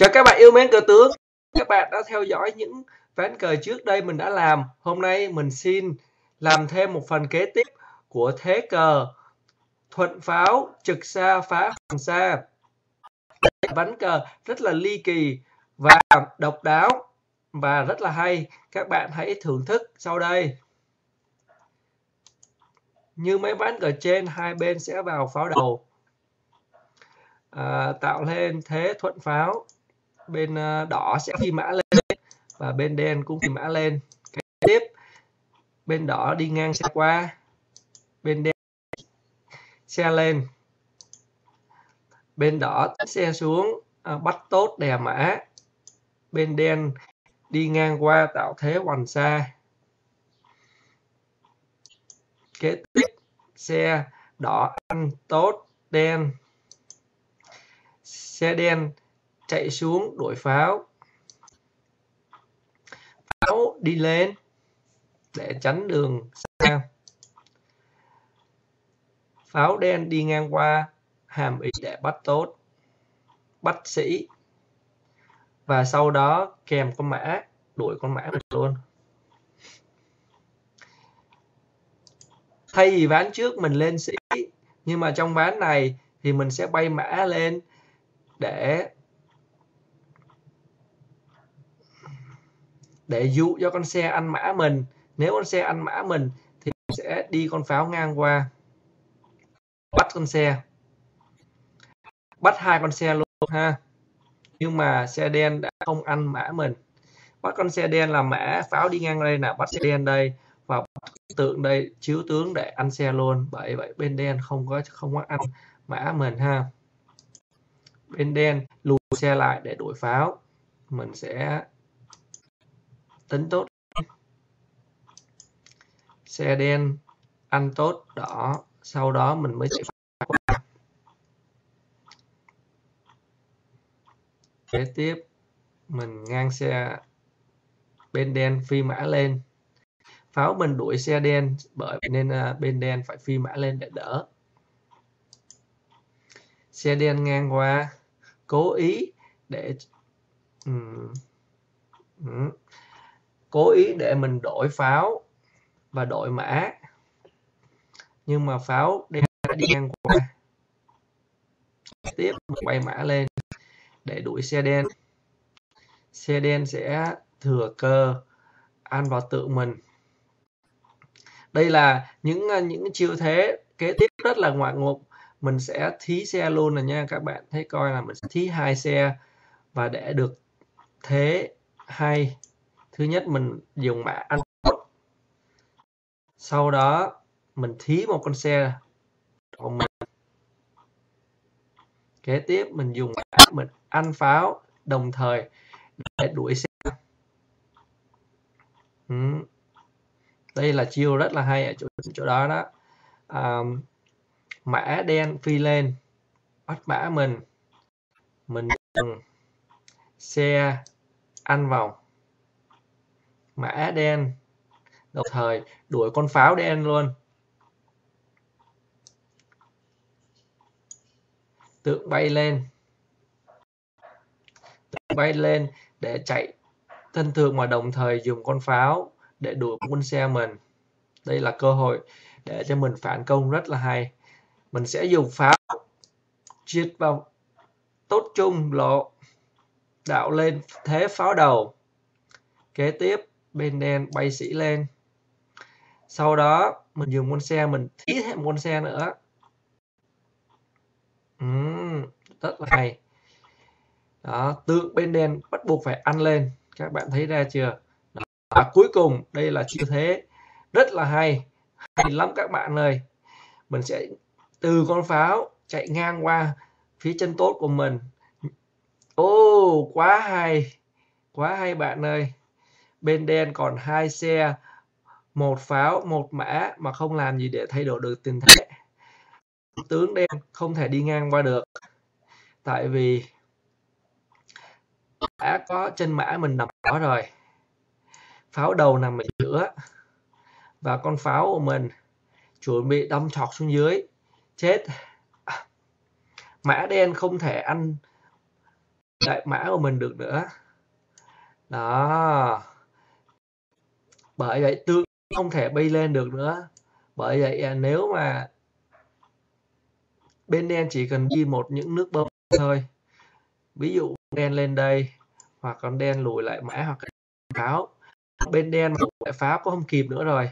Chào các bạn yêu mến cờ tướng. Các bạn đã theo dõi những ván cờ trước đây mình đã làm. Hôm nay mình xin làm thêm một phần kế tiếp của thế cờ thuận pháo trực xa phá hoàng sa. Ván cờ rất là ly kỳ và độc đáo và rất là hay. Các bạn hãy thưởng thức sau đây. Như mấy ván cờ trên, hai bên sẽ vào pháo đầu. À, tạo lên thế thuận pháo bên ờ, đỏ sẽ phi mã lên và bên đen cũng phi mã lên. Cái tiếp bên đỏ đi ngang xe qua bên đen xe lên. Bên đỏ xe xuống à, bắt tốt đè mã. Bên đen đi ngang qua tạo thế hoành xa. Kế tiếp xe đỏ ăn tốt đen. Xe đen chạy xuống đuổi pháo. Pháo đi lên để tránh đường sang pháo đen đi ngang qua, hàm ý để bắt tốt. Bắt sĩ. Và sau đó kèm con mã, đuổi con mã được luôn. Thay vì ván trước mình lên sĩ, nhưng mà trong ván này thì mình sẽ bay mã lên để để dụ cho con xe ăn mã mình. Nếu con xe ăn mã mình, thì sẽ đi con pháo ngang qua, bắt con xe. Bắt hai con xe luôn ha. Nhưng mà xe đen đã không ăn mã mình. Bắt con xe đen là mã pháo đi ngang đây là bắt xe đen đây và bắt tượng đây, chiếu tướng để ăn xe luôn. Bởi vậy bên đen không có không có ăn mã mình ha. Bên đen lùi xe lại để đuổi pháo. Mình sẽ tính tốt. Xe đen ăn tốt đỏ. Sau đó mình mới chạy qua. Kế tiếp mình ngang xe bên đen phi mã lên. Pháo mình đuổi xe đen bởi nên à, bên đen phải phi mã lên để đỡ. Xe đen ngang qua cố ý để um, um, cố ý để mình đổi pháo và đổi mã. Nhưng mà pháo đen đã đi ngang qua. Tiếp mình bay mã lên để đuổi xe đen. Xe đen sẽ thừa cơ ăn vào tượng mình. Đây là những à, những chiêu thế kế tiếp rất là ngoạn ngục mình sẽ thí xe luôn rồi nha các bạn. Thấy coi là mình sẽ thí hai xe và để được thế hay thứ nhất mình dùng mã ăn sau đó mình thí một con xe. Của mình kế tiếp mình dùng mã mình ăn pháo đồng thời để đuổi xe. Ừ. đây là chiêu rất là hay ở chỗ, chỗ đó đó. À, mã đen phi lên bắt mã mình. Mình dùng xe ăn vòng mã đen. Đồng thời, đuổi con pháo đen luôn. Tượng bay lên. Tượng bay lên để chạy thân thường mà đồng thời dùng con pháo để đuổi quân xe mình. Đây là cơ hội để cho mình phản công rất là hay. Mình sẽ dùng pháo triệt vào tốt chung, lộ đạo lên thế pháo đầu. Kế tiếp bên đen bay sĩ lên. Sau đó mình dùng con xe mình thí thêm con xe nữa. Uhm, rất là hay. Đó tượng bên đen bắt buộc phải ăn lên. Các bạn thấy ra chưa? Đó. và cuối cùng đây là chiêu thế rất là hay. Hay lắm các bạn ơi. Mình sẽ từ con pháo chạy ngang qua phía chân tốt của mình. Ô oh, quá hay. Quá hay bạn ơi bên đen còn hai xe, một pháo, một mã mà không làm gì để thay đổi được tình thế. Tướng đen không thể đi ngang qua được, tại vì đã có chân mã mình nằm đó rồi. Pháo đầu nằm ở giữa và con pháo của mình chuẩn bị đâm thọc xuống dưới. Chết. Mã đen không thể ăn đại mã của mình được nữa. Đó bởi vậy tương không thể bay lên được nữa. Bởi vậy à, nếu mà bên đen chỉ cần đi một những nước bơm thôi, ví dụ đen lên đây, hoặc con đen lùi lại mã hoặc pháo bên đen mà lại pháo có không kịp nữa rồi.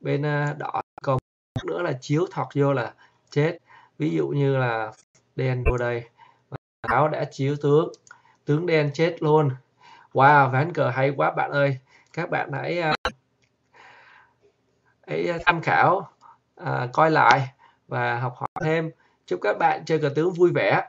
Bên à, đỏ còn nữa là chiếu thọc vô là chết. Ví dụ như là đen vô đây pháo đã chiếu tướng tướng đen chết luôn. Wow, ván cờ hay quá bạn ơi. Các bạn hãy à, hãy à, tham khảo à, coi lại và học hỏi thêm. Chúc các bạn chơi cờ tướng vui vẻ.